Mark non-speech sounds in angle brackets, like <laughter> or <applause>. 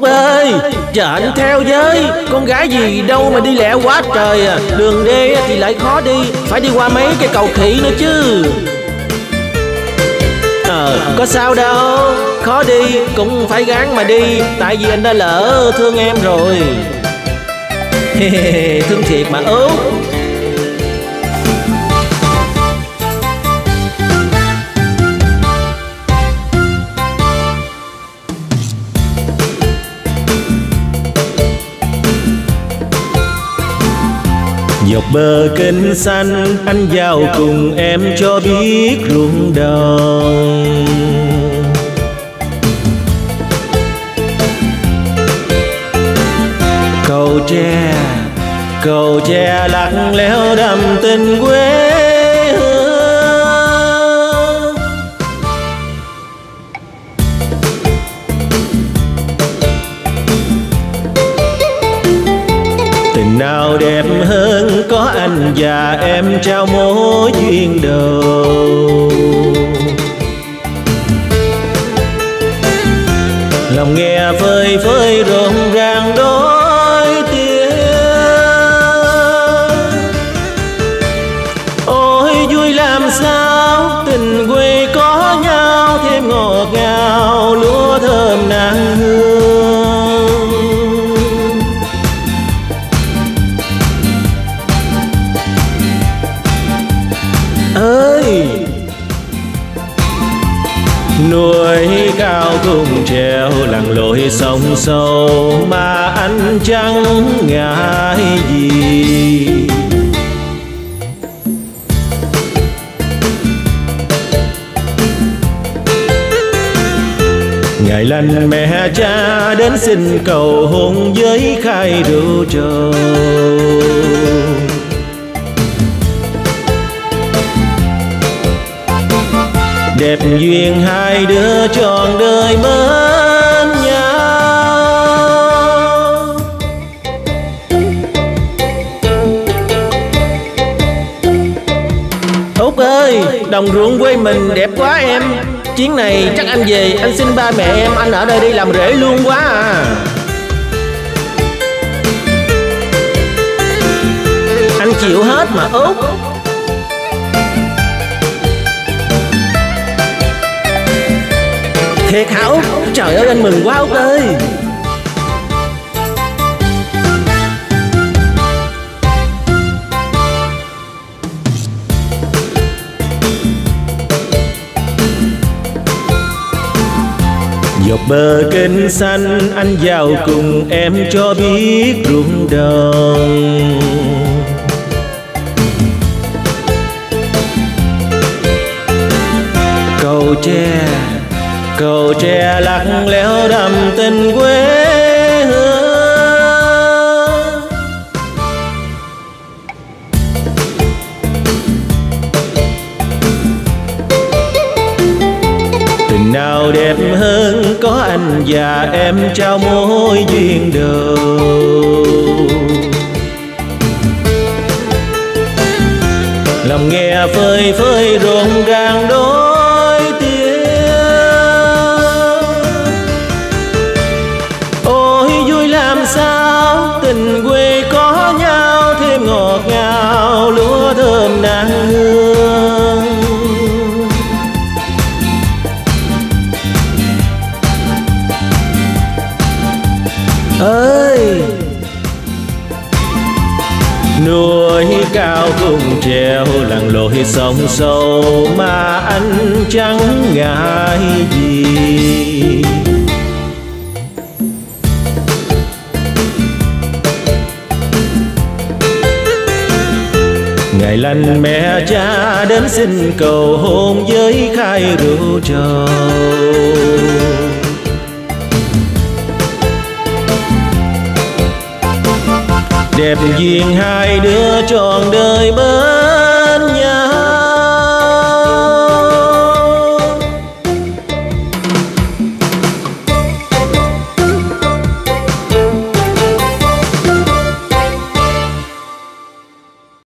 Út ơi Chờ anh theo với. Con gái gì đâu mà đi lẹ quá trời à. Đường đê thì lại khó đi Phải đi qua mấy cái cầu khỉ nữa chứ. Ờ có sao đâu Khó đi cũng phải gắng mà đi. Tại vì anh đã lỡ thương em rồi. <laughs> Thương thiệt mà Út Dọc bờ kênh xanh anh vào cùng em cho biết ruộng đồng Cầu tre, cầu tre lặng lẽo đầm tình quê. Và em trao mối duyên đầu. Lòng nghe phơi phơi rộn ràng đôi tiếng. Ôi, vui làm sao tình quê có nhau thêm ngọt ngào, lúa thơm nàng hương. Núi cao cùng treo lặng lội sông sâu, mà anh chẳng ngại gì? Ngày lành mẹ cha đến xin cầu hôn với khai rượu trầu đẹp duyên hai đứa trọn đời bên nhau. Út ơi, đồng ruộng quê mình đẹp quá em. Chuyến này chắc anh về, anh xin ba mẹ em, anh ở đây đi làm rễ luôn quá à. Anh chịu hết mà, út. Thiệt hả Úc? Trời ơi, anh mừng quá Úc ơi Dọc bờ kênh xanh, anh vào cùng em cho biết ruộng đồng Cầu tre cầu tre lắc léo đầm tình quê hương. Tình nào đẹp hơn có anh và em trao mối duyên đầu. Lòng nghe phơi phơi rộn ràng đôi ơi! Núi cao cùng treo, làng lội sông sâu, mà anh chẳng ngại gì. Ngày lành mẹ cha đến xin cầu hôn với khai rượu trầu. Đẹp duyên hai đứa trọn đời bên